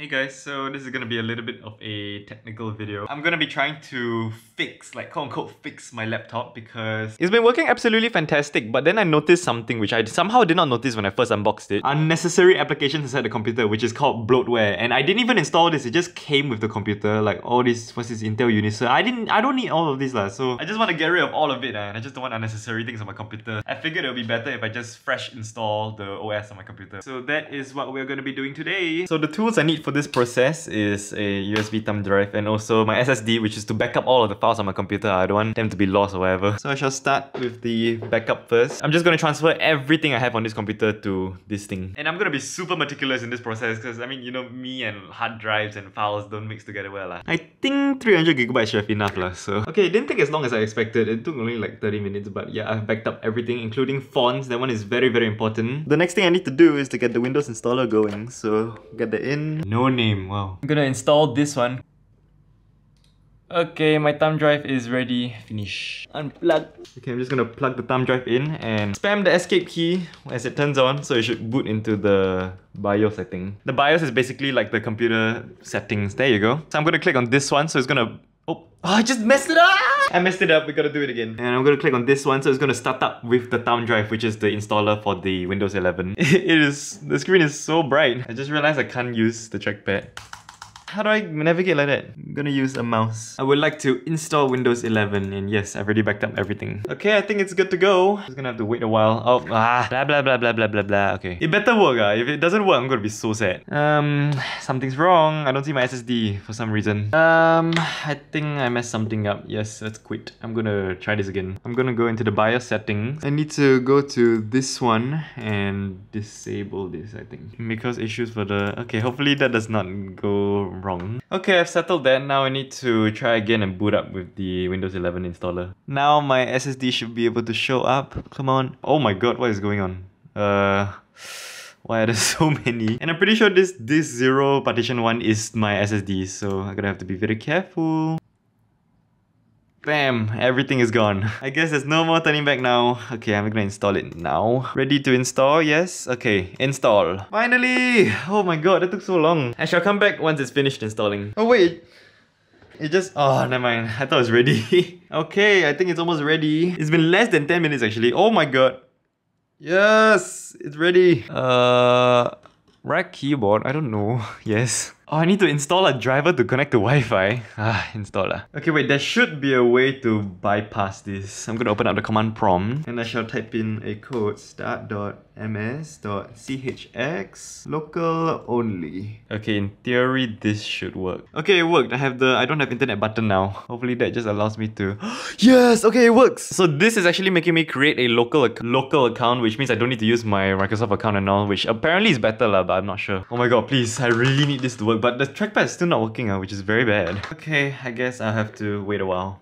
Hey guys, so this is gonna be a little bit of a technical video. I'm gonna be trying to fix, like quote unquote fix my laptop because it's been working absolutely fantastic but then I noticed something which I somehow did not notice when I first unboxed it. Unnecessary applications inside the computer which is called bloatware and I didn't even install this, it just came with the computer like all this, what's this Intel Unison. I didn't, I don't need all of this lah so I just want to get rid of all of it and I just don't want unnecessary things on my computer. I figured it would be better if I just fresh install the OS on my computer. So that is what we're gonna be doing today. So the tools I need for for this process is a USB thumb drive and also my SSD which is to back up all of the files on my computer. I don't want them to be lost or whatever. So I shall start with the backup first. I'm just going to transfer everything I have on this computer to this thing. And I'm going to be super meticulous in this process because I mean you know me and hard drives and files don't mix together well. La. I think 300 gigabytes should have enough. La. So okay, it didn't take as long as I expected. It took only like 30 minutes but yeah I've backed up everything including fonts. That one is very very important. The next thing I need to do is to get the Windows installer going. So get the in. No no name, wow. I'm gonna install this one. Okay, my thumb drive is ready. Finish. Unplug. Okay, I'm just gonna plug the thumb drive in and spam the escape key as it turns on so it should boot into the BIOS setting. The BIOS is basically like the computer settings. There you go. So I'm gonna click on this one so it's gonna Oh, oh, I just messed it up! I messed it up, we gotta do it again. And I'm gonna click on this one, so it's gonna start up with the thumb drive, which is the installer for the Windows 11. it is, the screen is so bright. I just realized I can't use the trackpad. How do I navigate like that? I'm gonna use a mouse. I would like to install Windows 11 and yes, I've already backed up everything. Okay, I think it's good to go. Just gonna have to wait a while. Oh, ah, blah blah blah blah blah blah blah. Okay. It better work ah. If it doesn't work, I'm gonna be so sad. Um, something's wrong. I don't see my SSD for some reason. Um, I think I messed something up. Yes, let's quit. I'm gonna try this again. I'm gonna go into the BIOS settings. I need to go to this one and disable this, I think. Because issues for the... Okay, hopefully that does not go wrong. Okay, I've settled that. Now I need to try again and boot up with the Windows 11 installer. Now my SSD should be able to show up. Come on. Oh my god, what is going on? Uh... Why are there so many? And I'm pretty sure this this zero partition one is my SSD, so I'm gonna have to be very careful. Bam! Everything is gone. I guess there's no more turning back now. Okay, I'm gonna install it now. Ready to install? Yes? Okay, install. Finally! Oh my god, that took so long. I shall come back once it's finished installing. Oh wait! It just... Oh, never mind. I thought it was ready. okay, I think it's almost ready. It's been less than 10 minutes actually. Oh my god. Yes! It's ready. Uh... Rack keyboard? I don't know. Yes. Oh, I need to install a driver to connect to Wi-Fi. Ah, installer. Okay, wait, there should be a way to bypass this. I'm gonna open up the command prompt and I shall type in a code start.ms.chx local only. Okay, in theory, this should work. Okay, it worked. I have the I don't have internet button now. Hopefully that just allows me to... yes! Okay, it works! So this is actually making me create a local local account, which means I don't need to use my Microsoft account and all, which apparently is better, lah, but I'm not sure. Oh my god, please, I really need this to work but the trackpad is still not working, uh, which is very bad. Okay, I guess I'll have to wait a while.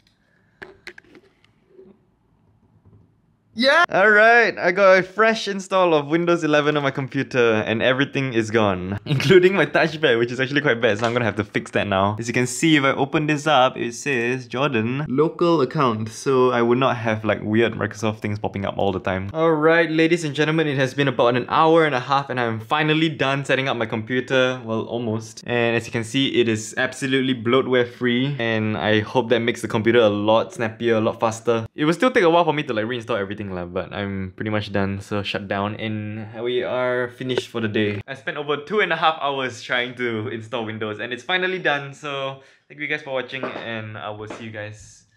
Yeah! Alright, I got a fresh install of Windows 11 on my computer and everything is gone. Including my touchpad, which is actually quite bad, so I'm gonna have to fix that now. As you can see, if I open this up, it says Jordan local account, so I would not have like weird Microsoft things popping up all the time. Alright, ladies and gentlemen, it has been about an hour and a half and I'm finally done setting up my computer. Well, almost. And as you can see, it is absolutely bloatware free and I hope that makes the computer a lot snappier, a lot faster. It will still take a while for me to like reinstall everything lah, but I'm pretty much done, so shut down and we are finished for the day. I spent over two and a half hours trying to install Windows and it's finally done, so thank you guys for watching and I will see you guys